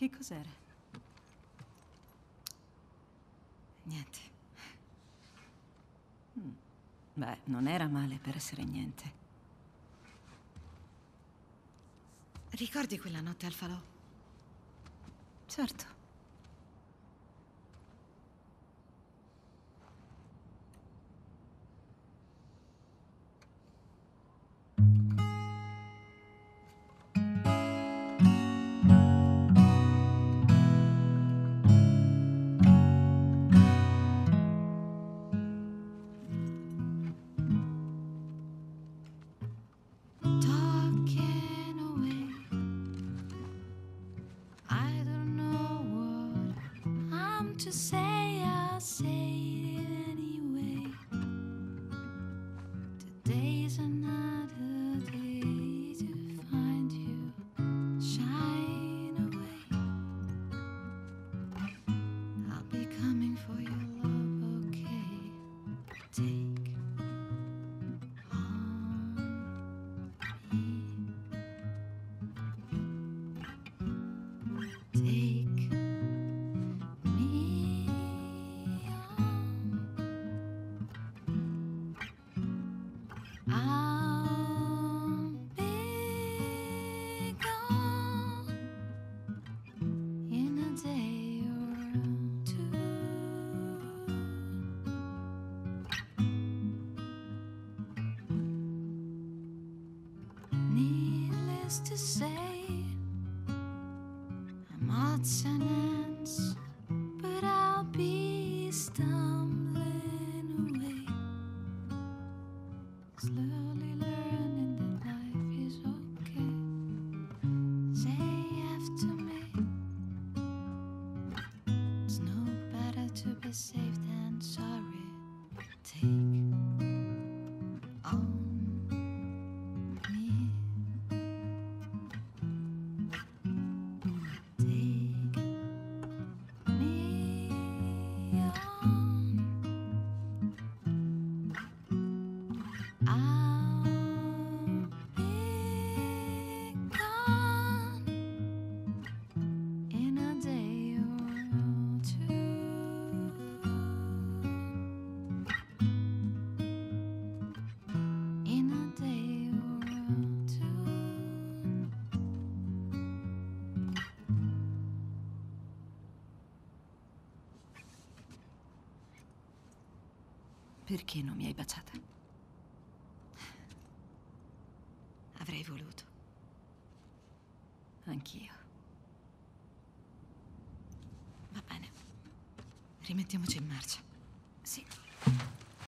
Che cos'era? Niente. Mm. Beh, non era male per essere niente. Ricordi quella notte al falò? Certo. To say. I'll say it anyway. Today's another day to find you. Shine away. I'll be coming for your love, okay? Take on me. Take Needless to say, I'm odds and ends, but I'll be stumbling away. Slowly learning that life is okay. Say after me, it's no better to be safe than sorry. Perché non mi hai baciata? Avrei voluto. Anch'io. Va bene. Rimettiamoci in marcia. Sì.